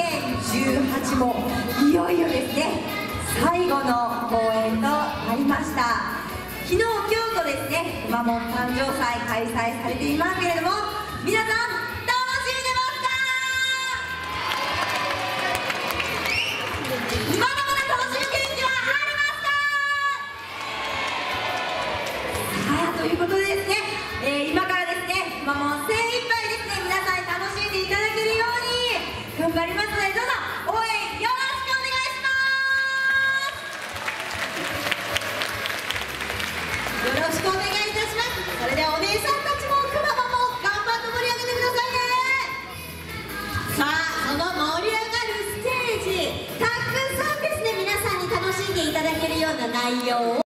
2018もいよいよですね最後の公演となりました。昨日今日とですねくまモン誕生祭開催されていますけれども皆さん楽しんでますか？まだまだ楽しむ元気はありますか？さあということでですね頑張りますのでどうぞ応援よろしくお願いします。よろしくお願いいたしますそれではお姉さんたちもくまモンも頑張って盛り上げてくださいね。さあその盛り上がるステージたくさんですね。皆さんに楽しんでいただけるような内容を。